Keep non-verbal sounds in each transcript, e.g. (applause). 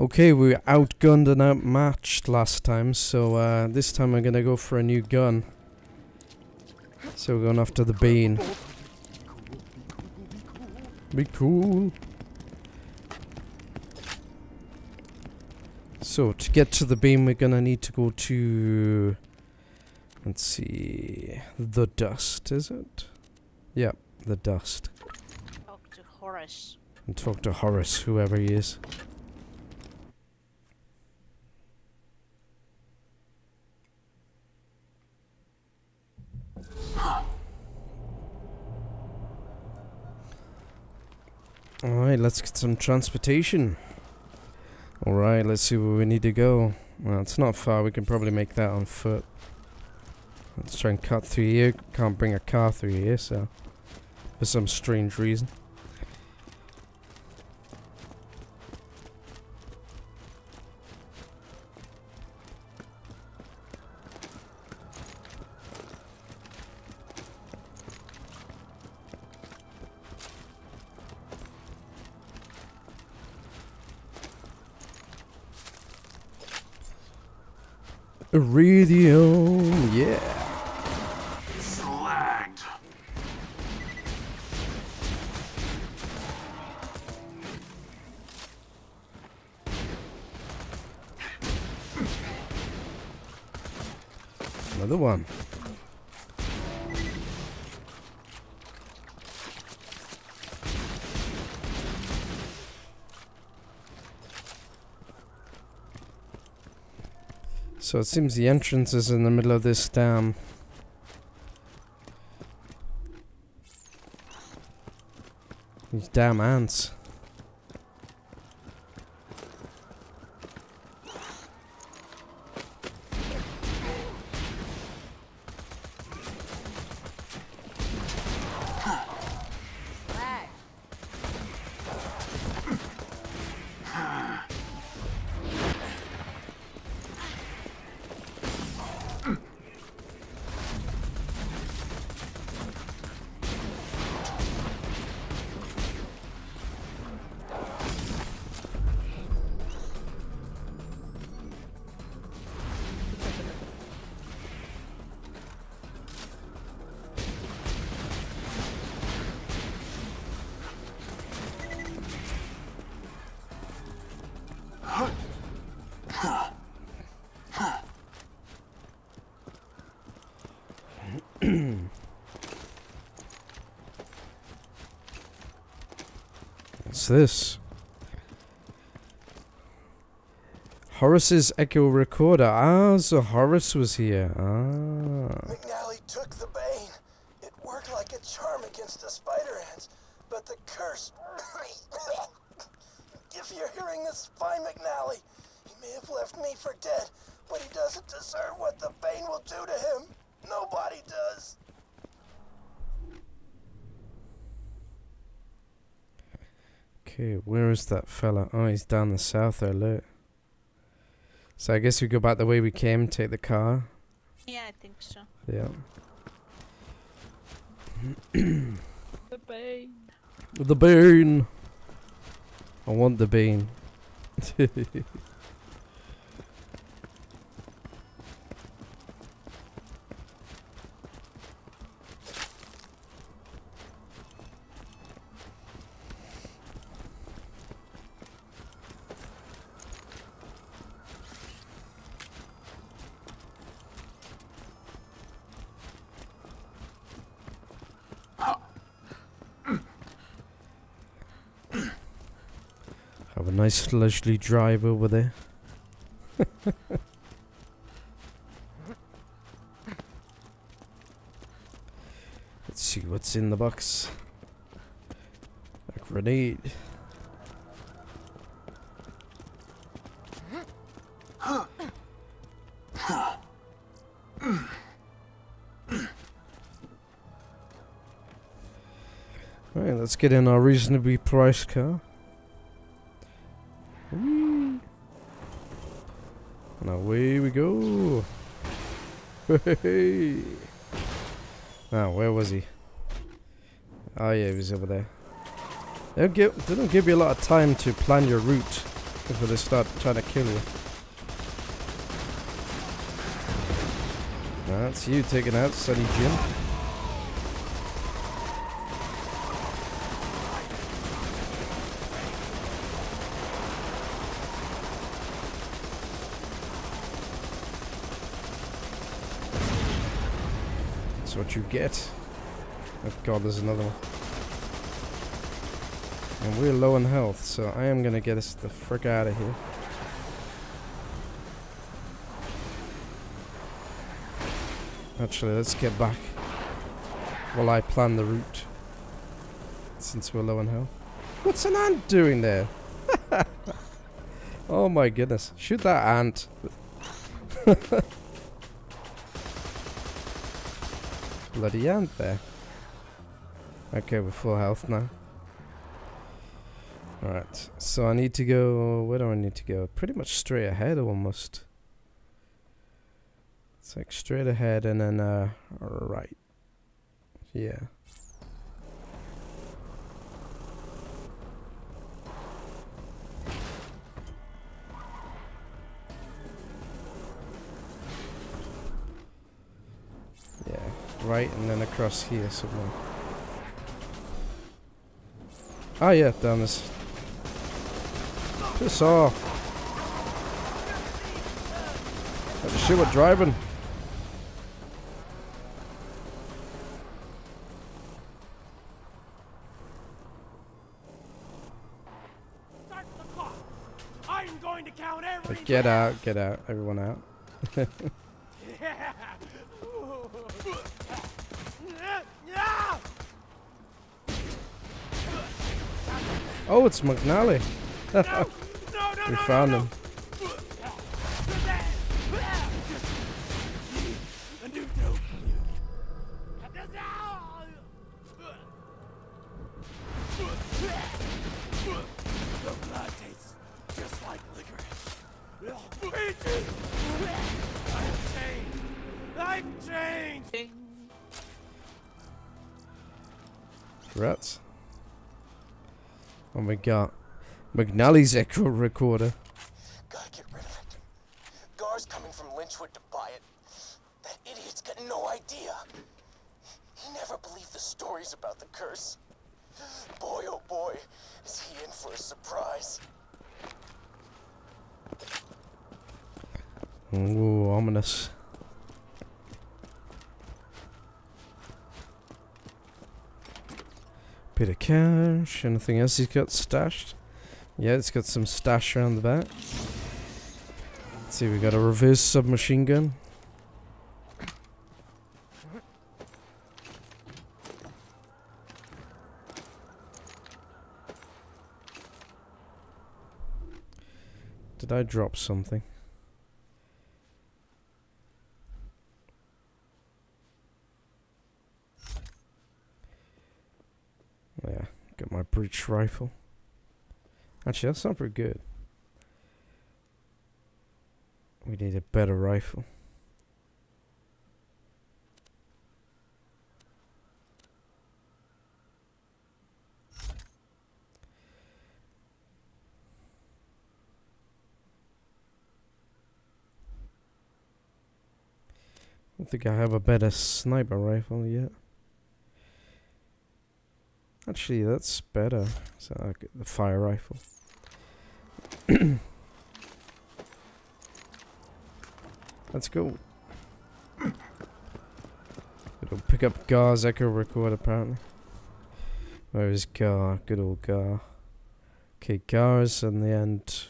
Okay, we were outgunned and outmatched last time, so uh, this time I'm gonna go for a new gun. So we're going after the bean. Be cool. So to get to the beam, we're gonna need to go to. Let's see, the dust, is it? Yep, the dust, Talk to Horace. and talk to Horace, whoever he is. Alright, let's get some transportation. Alright, let's see where we need to go. Well, it's not far, we can probably make that on foot. Let's try and cut through here. Can't bring a car through here, so. For some strange reason. Iridium, yeah. Slagged. Another one. So it seems the entrance is in the middle of this dam. These damn ants. This? Horace's Echo Recorder. Ah, so Horace was here. Ah. McNally took the bane. It worked like a charm against the spider ants, but the curse. if you're hearing this, fine McNally. He may have left me for dead, but he doesn't deserve what the bane will do to him. Nobody does. Okay, where is that fella? Oh, he's down the south there, look. So I guess we go back the way we came, take the car. Yeah, I think so. Yeah. The bane. The bean. I want the bean. (laughs) nice leisurely drive over there. (laughs) Let's see what's in the box. A grenade. Alright, let's get in our reasonably priced car. Hey. Now, where was he? Oh yeah, he was over there. They don't give, they don't give you a lot of time to plan your route. before they start trying to kill you. That's you taking out Sunny Jim. That's what you get. Oh god, there's another one. And we're low on health, so I am gonna get us the frick out of here. Actually, let's get back while I plan the route. Since we're low on health. What's an ant doing there? (laughs) oh my goodness. Shoot that ant. (laughs) Bloody ant there. Okay, we're full health now. Alright, so I need to go... Where do I need to go? Pretty much straight ahead almost. It's like straight ahead and then uh, right. Yeah, right and then across here somewhere. Oh yeah, down this. Piss off. Have to shit with driving. Start. I'm going to count every get out, get out, everyone out. (laughs) Oh, it's McNally. No, no, no, we found him. My god. Uh, McNally's echo (laughs) recorder. Gotta get rid of it. Gar's coming from Lynchwood to buy it. That idiot's got no idea. He never believed the stories about the curse. Boy, oh boy, is he in for a surprise. Ooh, ominous. Bit of cash. Anything else he's got stashed? Yeah, it's got some stash around the back. Let's see, we got a reverse submachine gun. Did I drop something? Yeah, got my breech rifle. Actually, that's not very good. We need a better rifle. I don't think I have a better sniper rifle yet. Actually, that's better. So I get the fire rifle. (coughs) Let's go. It'll pick up Gar's echo record apparently. Where is Gar? Good old Gar. Okay, Gar's in the end.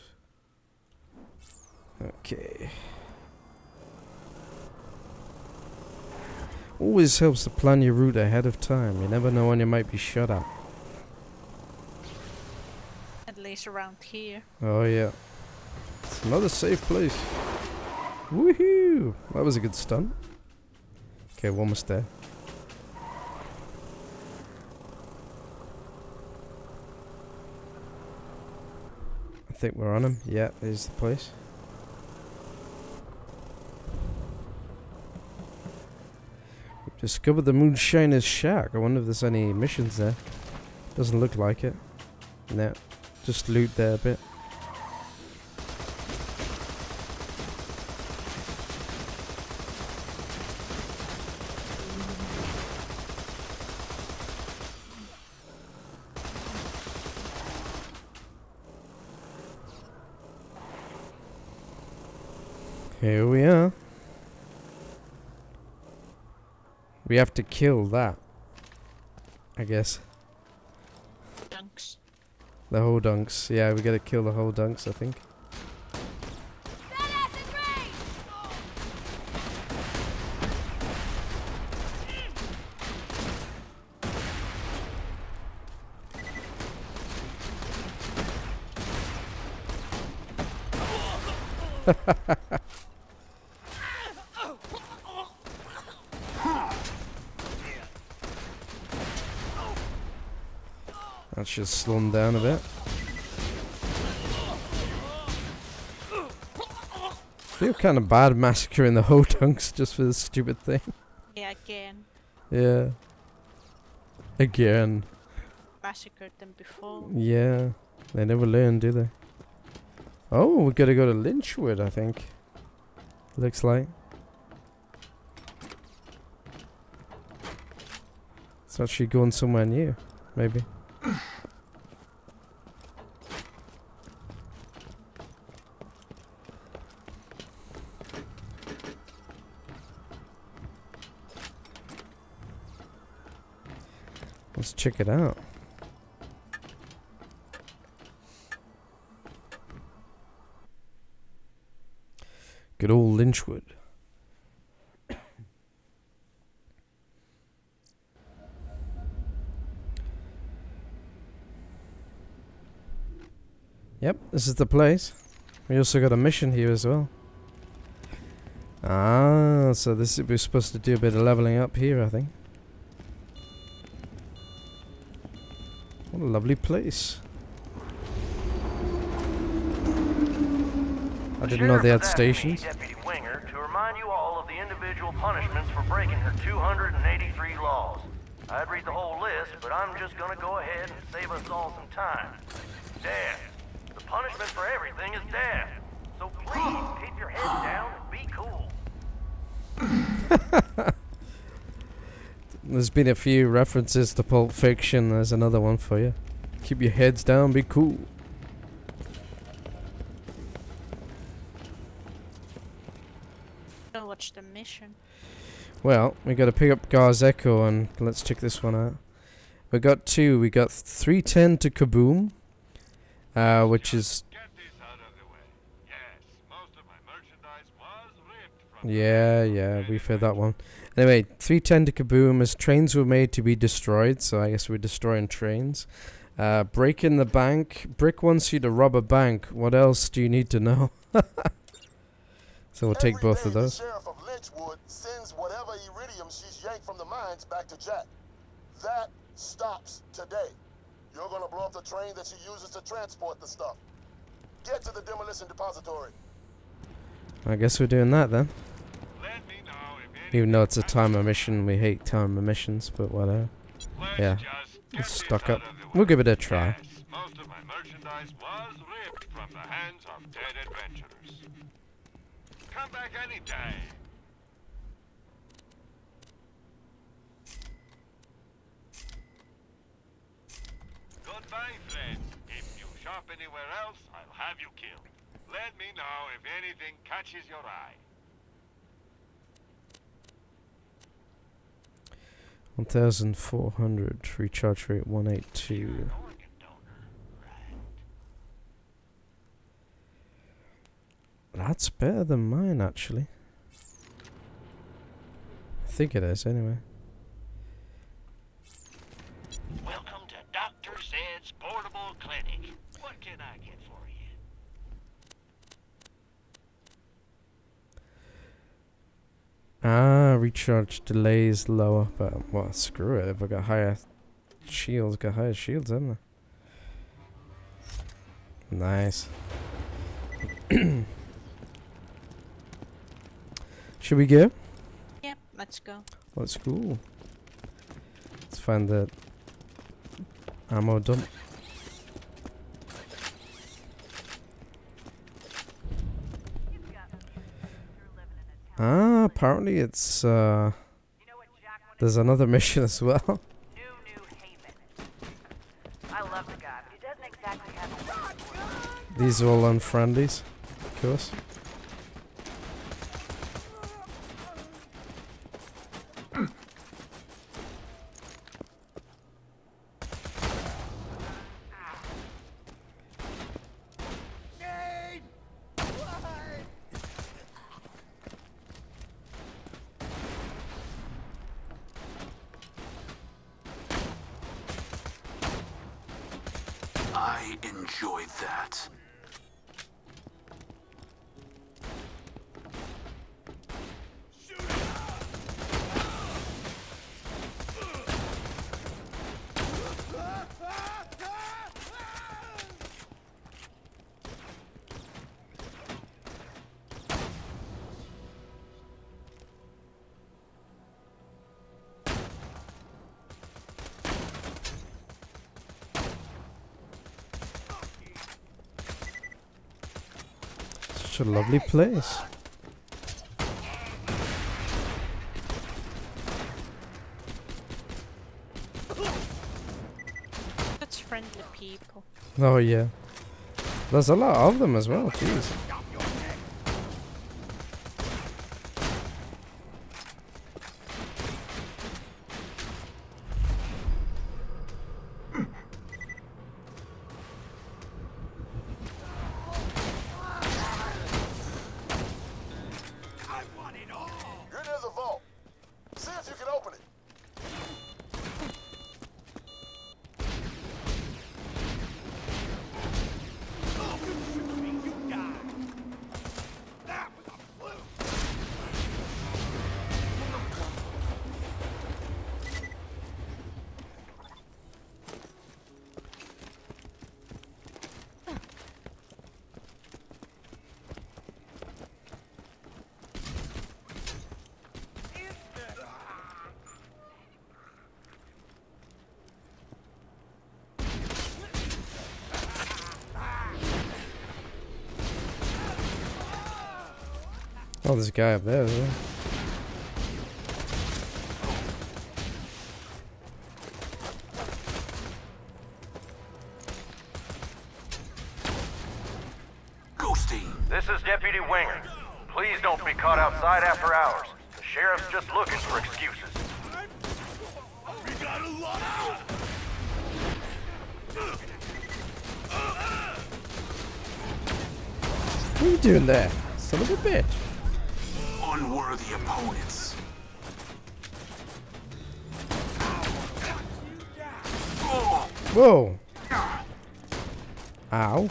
Okay. Always helps to plan your route ahead of time. You never know when you might be shot at. At least around here. Oh yeah. It's another safe place. Woohoo! That was a good stunt. Okay, we're almost there. I think we're on him. Yeah, there's the place. We've discovered the Moonshiner's Shack. I wonder if there's any missions there. Doesn't look like it. No. Just loot there a bit. Here we are. We have to kill that. I guess. Dunks. The Hodunks. Yeah, we gotta kill the Hodunks, I think. (laughs) That should slow them down a bit. feel kind of bad massacring the whole (laughs) dunks just for this stupid thing. Yeah, again. Yeah. Again. Massacred them before. Yeah. They never learn, do they? Oh, we gotta go to Lynchwood, I think. Looks like. It's actually going somewhere new, maybe. Check it out. Good old Lynchwood. (coughs) Yep, this is the place. We also got a mission here as well. Ah, so this we're supposed to do a bit of leveling up here, I think. What a lovely place. I didn't know they had stations. Deputy Winger, to remind you all of the individual punishments for breaking her 283 laws. I'd read the whole list, but I'm just gonna go ahead and save us all some time. Death. The punishment for everything is death. So please keep your head down and be cool. (laughs) There's been a few references to Pulp Fiction. There's another one for you. Keep your heads down, be cool. Watch the mission. Well, we got to pick up Gar's Echo and let's check this one out. We got two. We got 310 to Kaboom, uh, which is Get this out of the way. Yes, most of my merchandise was ripped from yeah, yeah. We've heard that one. Anyway, 310 to Kaboom is trains were made to be destroyed, so I guess we're destroying trains. Uh, break in the bank. Brick wants you to rob a bank. What else do you need to know? (laughs) so we'll take Every both of those. The sheriff of Lynchwood sends whatever iridium she's yanked from the mines back to Jack. That stops today. You're gonna blow up the train that she uses to transport the stuff. Get to the demolition depository. I guess we're doing that then. Let me know if Even though it's a timer mission, we hate timer missions, but whatever. Yeah, It's stuck up. We'll give it a try. Yes, most of my merchandise was ripped from the hands of dead adventurers. Come back any day. Goodbye, friend. If you shop anywhere else, I'll have you killed. Let me know if anything catches your eye. 1400, recharge rate 182. Organ donor, right? That's better than mine, actually. I think it is, anyway. Welcome to Dr. Zed's Portable Clinic. What can I get for you? Recharge delays lower, but well, screw it. If I got higher shields, got higher shields, haven't I? Nice. (clears throat) Should we go? Yep, let's go. Let's go. Let's find the ammo dump. Ah, apparently it's uh there's another (laughs) mission as well. New New Haven. I love the guy, but he doesn't exactly have a These are all unfriendlies, of course. enjoy that. Such a lovely place. That's friendly people. Oh yeah. There's a lot of them as well, jeez. Oh, there's a guy up there as. Ghosty, This is Deputy Winger. Please don't be caught outside after hours. The sheriff's just looking for excuses. We got a lot. What are you doing there? Son of a bitch. Unworthy opponents. Whoa. Ow.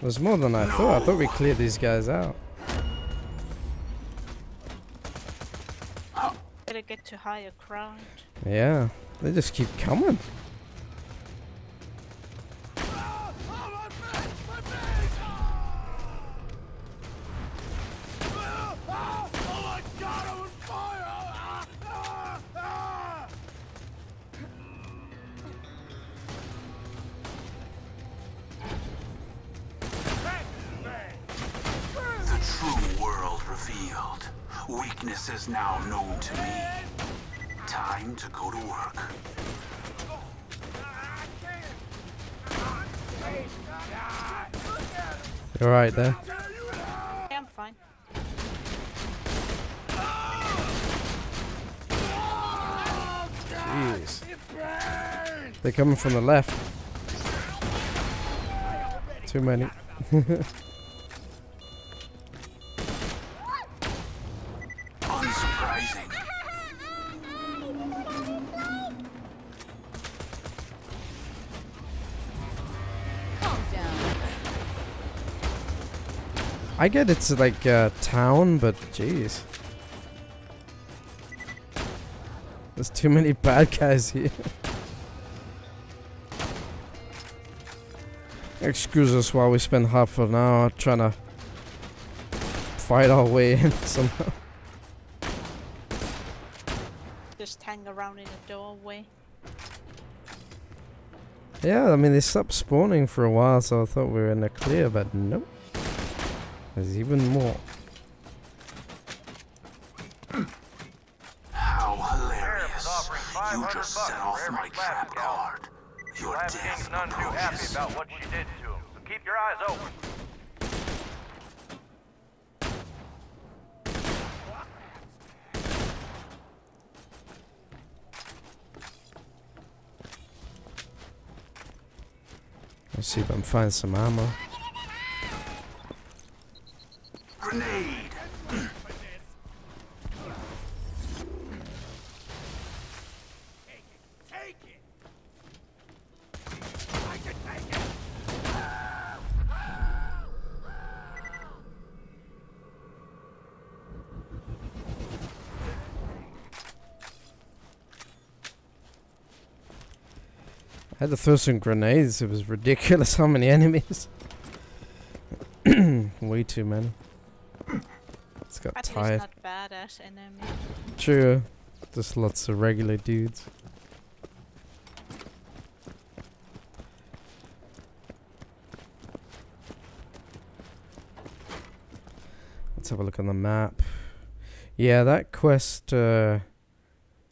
There's more than I thought. I thought we cleared these guys out. Better get to higher ground. Yeah. They just keep coming. Is now known to me. Time to go to work. You alright there? Yeah, I'm fine. Jeez. They're coming from the left. Too many. (laughs) I get it's like a town, but jeez. There's too many (laughs) bad guys here. Excuse us while we spend half an hour trying to fight our way (laughs) in somehow. Just hang around in the doorway. Yeah, I mean they stopped spawning for a while, so I thought we were in the clear, but nope. There's even more. How hilarious. You just bucks set off my trap card. Your Last death King's none too happy about what she did to him, so keep your eyes open. Let's see if I can find some ammo. Had to throw some grenades. It was ridiculous how many (laughs) enemies. (clears throat) Way too many. It's got At tired. not badass enemy. True. Just lots of regular dudes. Let's have a look on the map. Yeah, that quest, uh,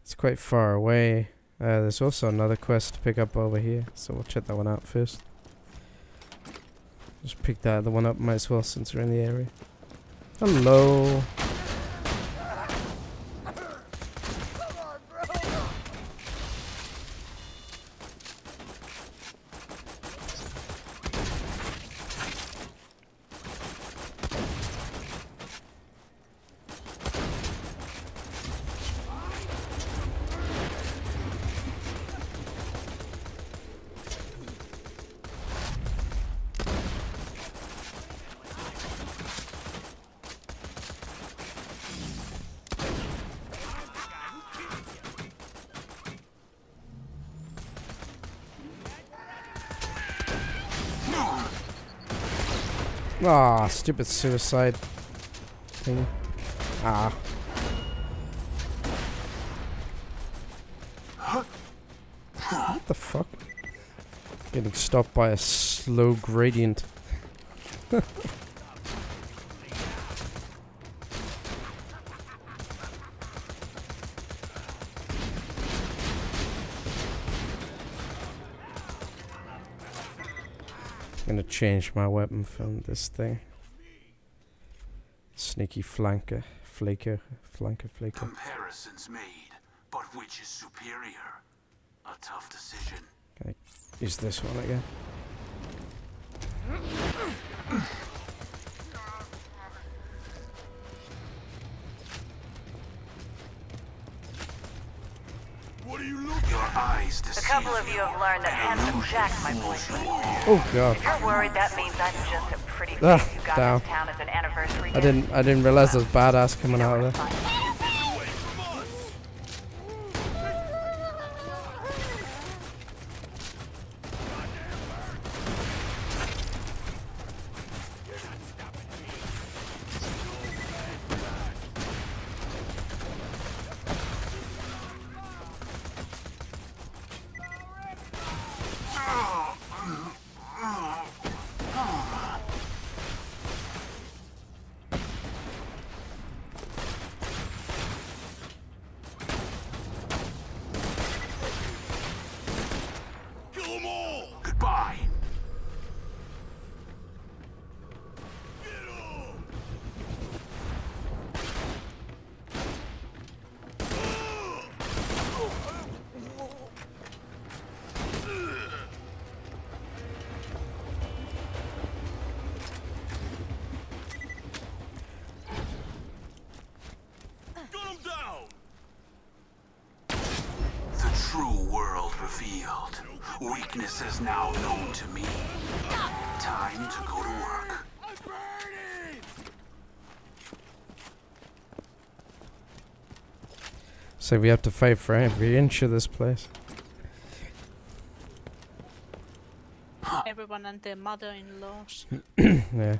it's quite far away. Uh, there's also another quest to pick up over here, so we'll check that one out first. Just pick that other one up, might as well since we're in the area. Hello. Ah, stupid suicide thing. Ah. What the fuck? Getting stopped by a slow gradient. (laughs) gonna change my weapon from this thing. Sneaky flanker, flaker, flanker, flaker. Comparisons made, but which is superior? A tough decision. Use this one again. What are you looking Your eyes A couple of you have learned that Handsome Jack's my boyfriend. Oh god. If you're worried, that means I'm just a pretty Ah, face got down. this town as an anniversary I didn't I didn't realize there was badass coming out of there. So we have to fight for every inch of this place. Everyone and their mother-in-laws. (clears throat) Yeah.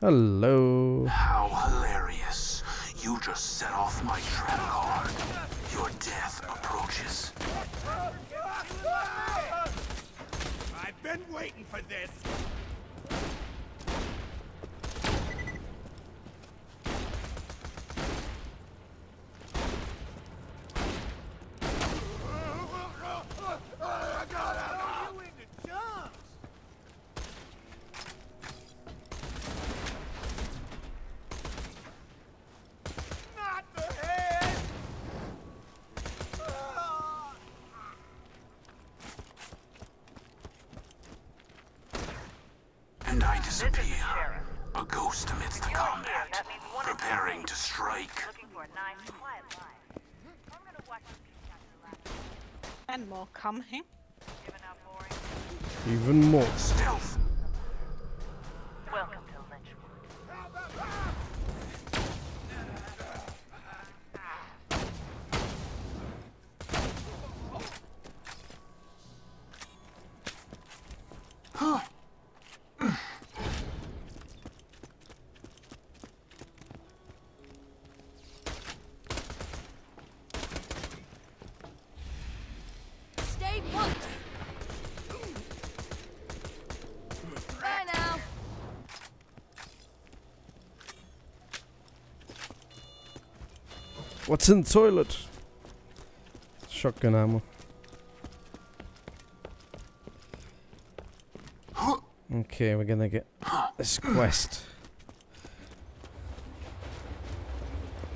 Hello. How hilarious. You just set off my trap card. Your death approaches. I've been waiting for this. I got you into chunks. Not the head. And I This is the disappear. A ghost amidst the combat. That means one of you Preparing to strike. looking for a nice, quiet life. I'm gonna watch you peek out your lap. And more coming. Giving out boring. Even more. Stealth. What's in the toilet? Shotgun ammo. Okay, we're gonna get this quest.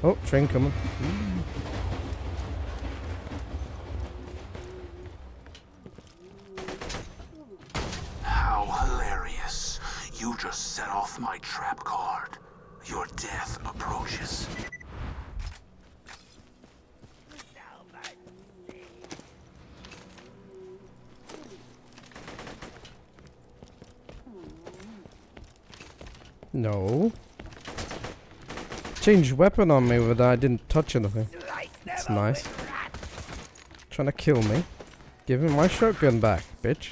Oh, train coming. How hilarious. You just set off my trap card. Your death approaches. No. Changed weapon on me, but I didn't touch anything. That's nice. Trying to kill me. Give me my shotgun back, bitch.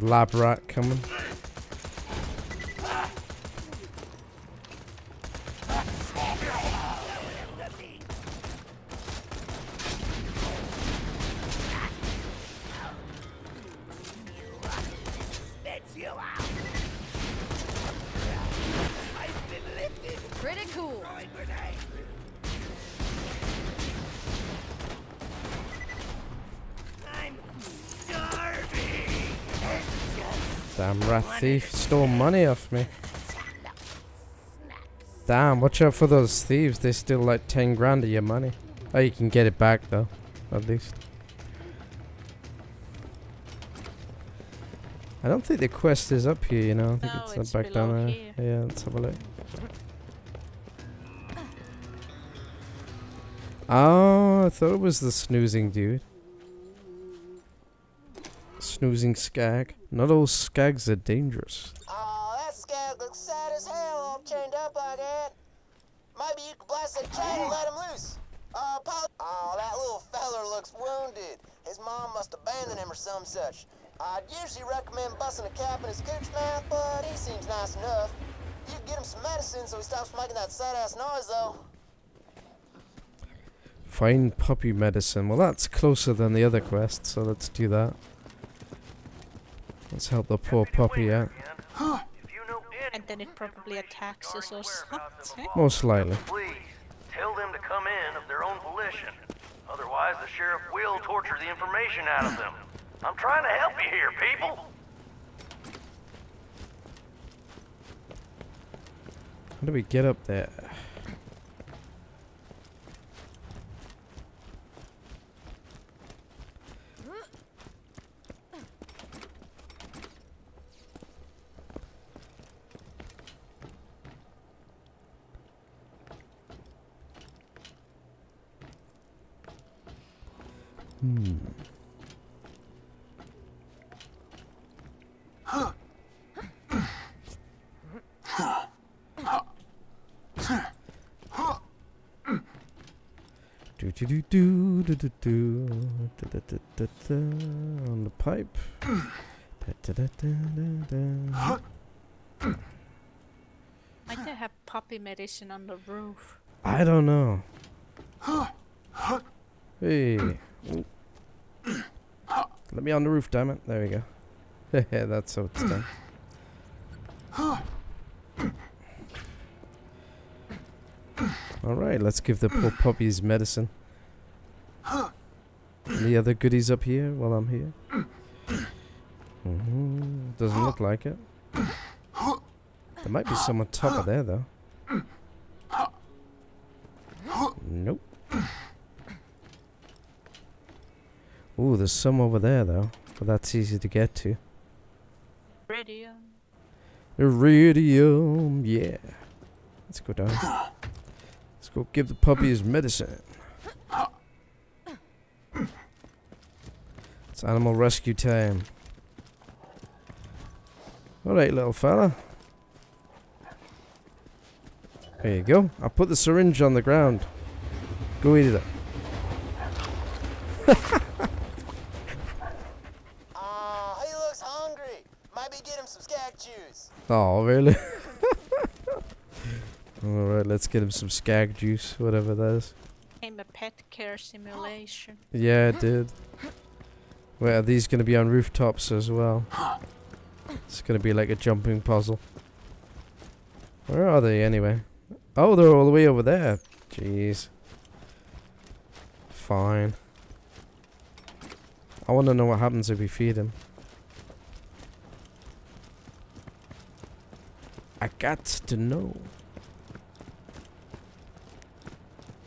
Lab rat coming. Thief stole money off me. Damn, watch out for those thieves. They steal like 10 grand of your money. Oh, you can get it back though, at least. I don't think the quest is up here, you know. I think No, it's, it's back down below there. here. Yeah, let's have a look. Oh, I thought it was the snoozing dude. Snoozing skag. Not all skags are dangerous. Oh, that skag looks sad as hell all chained up like that. Maybe you could blast that chain and let him loose. Uh, Oh, that little feller looks wounded. His mom must abandon him or some such. I'd usually recommend busting a cap in his gooch mouth, but he seems nice enough. You could get him some medicine so he stops making that sad ass noise, though. Find puppy medicine. Well, that's closer than the other quest, so let's do that. Let's help the poor puppy out. If you know any And then it probably attacks us or something. Most likely. Please, tell them to come in of their own volition. Otherwise, the sheriff will torture the information out of them. I'm trying to help you here, people. How do we get up there? Hmm. Do do do do do da, da, da, da, da, on the pipe. Da, da, da, da, da, da. Might they have puppy medicine on the roof? I don't know. Hey. Ooh. Let me on the roof, damn it. There we go. (laughs) That's how it's done. Alright, let's give the poor puppies medicine. Any other goodies up here while I'm here? Mhm, Doesn't look like it. There might be some on top of there, though. Nope. Ooh, there's some over there, though. But that's easy to get to. Radio. Eridium, yeah. Let's go down. Let's go give the puppy his medicine. It's animal rescue time. Alright, little fella. There you go. I'll put the syringe on the ground. Go eat it up. (laughs) Aw, ah, he looks hungry. Maybe get him some skag juice. Oh, really? (laughs) Alright, let's get him some skag juice, whatever that is. Became a pet care simulation. Yeah, it did. Wait, are these gonna be on rooftops as well? It's gonna be like a jumping puzzle. Where are they anyway? Oh, they're all the way over there. Jeez. Fine. I want to know what happens if we feed him. I got to know.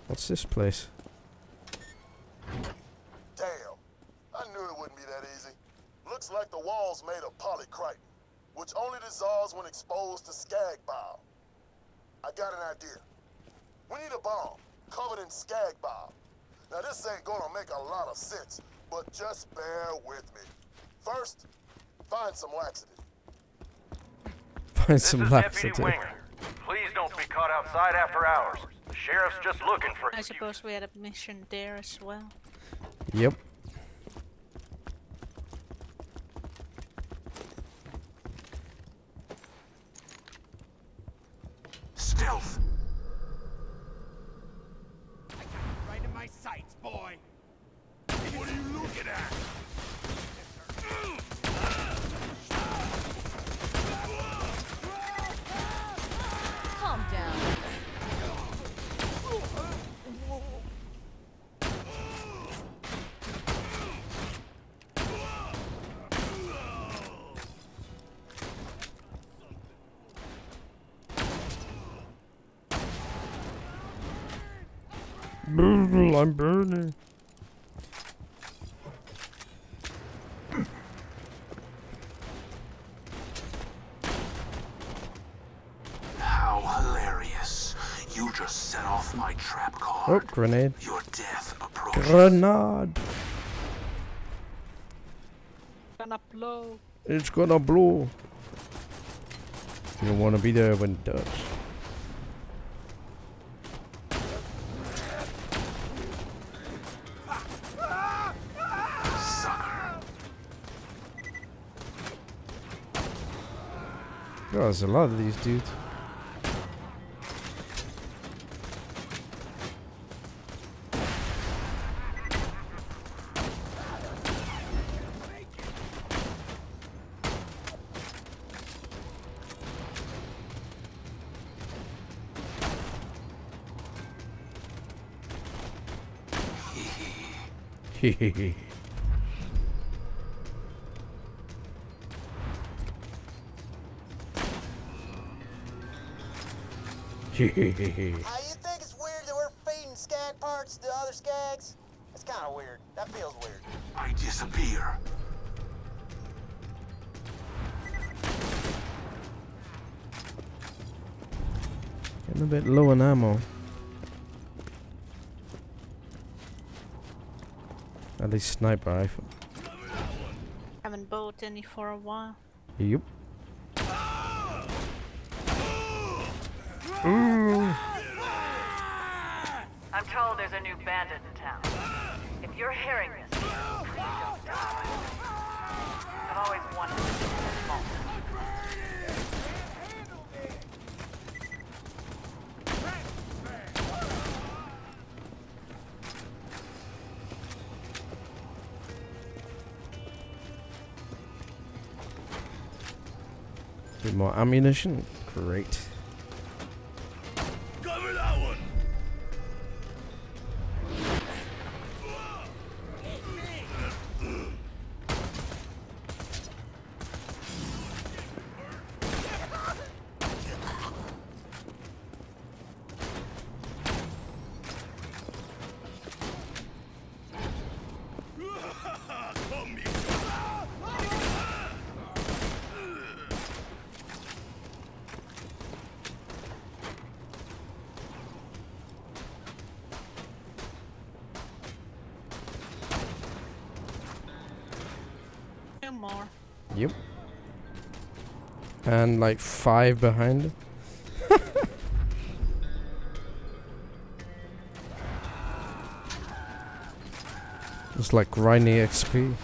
What's this place? Damn. I knew it wouldn't be that easy. Looks like made of polycritin, which only dissolves when exposed to skag bile. I got an idea. We need a bomb covered in skag bile. Now this ain't gonna make a lot of sense, but just bear with me. First, find some laxative. Find some is laxative. Please don't be caught outside after hours. The sheriff's just looking for I suppose we had a mission there as well. Yep. Stealth. Right in my sights, boy. What are you looking at? Calm down. I'm burning. How hilarious. You just set off my trap Oh, grenade. Your death approaches. Grenade. Gonna blow. It's gonna blow. You don't wanna be there when it does. Oh, there's a lot of these dudes. Hehehe. (laughs) (laughs) Uh, you think it's weird that we're feeding skag parts to other skags? It's kind of weird. That feels weird. I disappear. Getting a bit low on ammo. At least sniper rifle. Haven't bought any for a while. Yep. I'm told there's a new bandit in town. If you're hearing this. I've always wanted to this moment. Bit more ammunition. Great. And like five behind. (laughs) It's like grinding XP.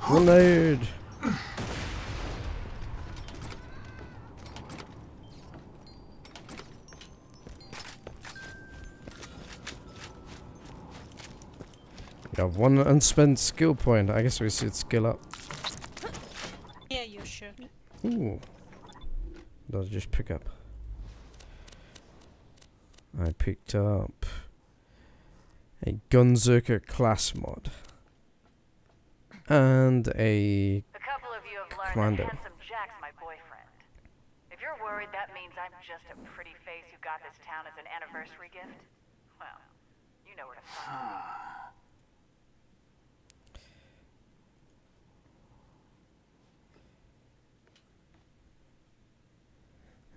Grenade! You have one unspent skill point. I guess we should skill up. Yeah, you should. Ooh. Did I just pick up? I picked up a Gunzerker class mod. And a A couple of you have learned Commando. that Handsome Jack's my boyfriend. If you're worried that means I'm just a pretty face who got this town as an anniversary gift, well, you know where to find (sighs) (sighs) (sighs)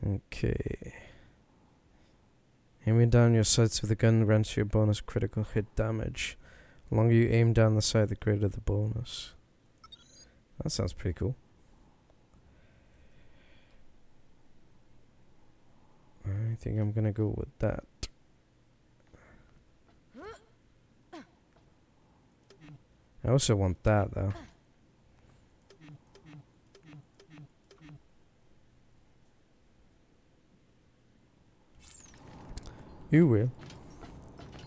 Okay. Aiming down your sights with a gun grants you a bonus critical hit damage. The longer you aim down the sight, the greater the bonus. That sounds pretty cool. I think I'm gonna go with that. I also want that though. You will.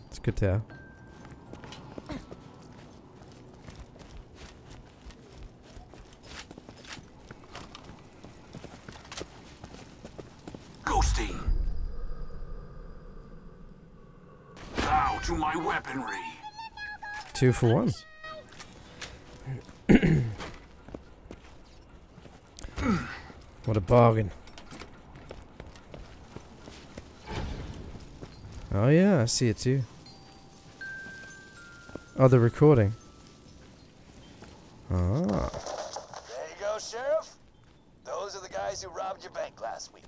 It's good to have. Ghosty! Bow to my weaponry. Two for one. (clears throat) what a bargain. Oh yeah, I see it too. Oh, the recording. Ah. There you go, Sheriff. Those are the guys who robbed your bank last week.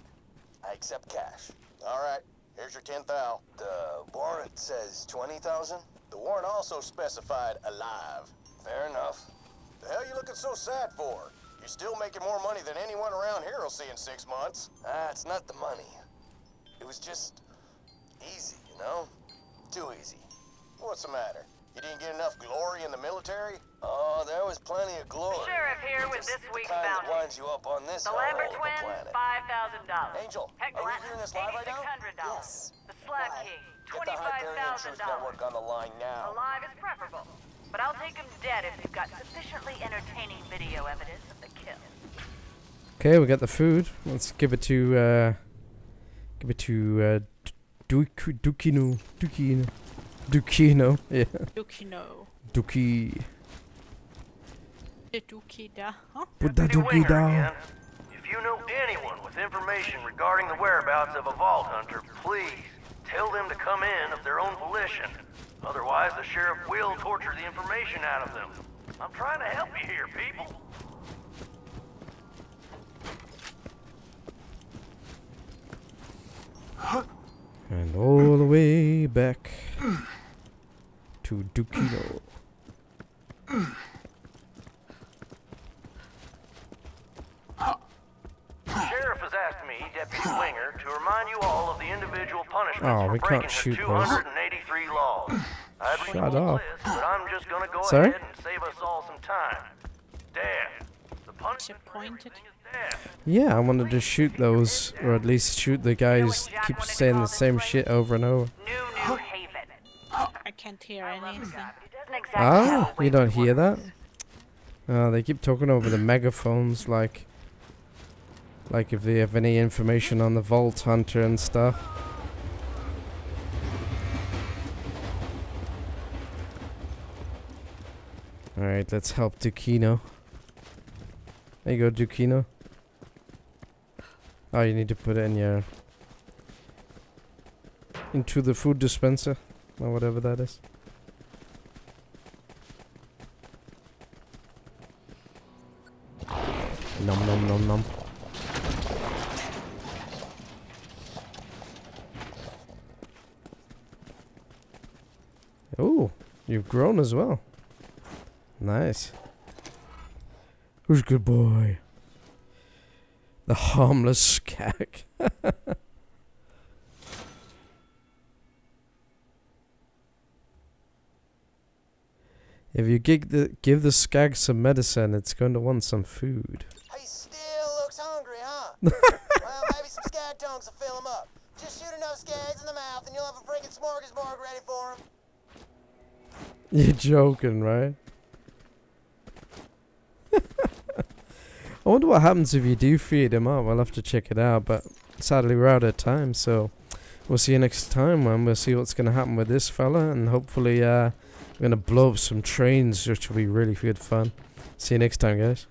I accept cash. All right, here's your 10,000. The warrant says 20,000. The warrant also specified alive. Fair enough. The hell you looking so sad for? You're still making more money than anyone around here will see in six months. Got sufficiently entertaining video evidence of the kill. Okay, we got the food. Let's give it to uh give it to uh Du- Dukino. Dukino. Dukino. (laughs) Yeah. Dukino. Duki. The Dukida. Huh? Put that Deputy Duki down. If you know anyone with information regarding the whereabouts of a vault hunter, please tell them to come in of their own volition. Otherwise, the sheriff will torture the information out of them. I'm trying to help you here, people. And all the way back to Dukino. Sheriff has asked me, Deputy Winger, to remind you all of the individual punishments Oh, for we breaking can't shoot the those. laws. I'd read Shut the up. list, but I'm just gonna go Sorry? ahead and save us all some time. Death. The punishment for Disappointed. everything is death. Yeah, I wanted to shoot those, or at least shoot the guys keep saying the same shit over and over. New New Haven. I can't hear I love the anything. guy, doesn't exactly Ah, you don't hear that? Uh, they keep talking over the megaphones like like if they have any information on the Vault Hunter and stuff. Alright, let's help Dukino. There you go, Dukino. Oh, you need to put it in your... Into the food dispenser. Or whatever that is. Nom nom nom nom. Oh, you've grown as well. Nice. Who's a good boy? The harmless skag. (laughs) if you give the give the skag some medicine, it's going to want some food. He still looks hungry, huh? (laughs) well, maybe some skag tongues will fill him up. Just shoot enough skags in the mouth and you'll have a freaking smorgasbord ready for him. (laughs) You're joking, right? I wonder what happens if you do feed him up. I'll have to check it out, but sadly we're out of time, so we'll see you next time and we'll see what's going to happen with this fella and hopefully uh, we're going to blow up some trains, which will be really good fun. See you next time, guys.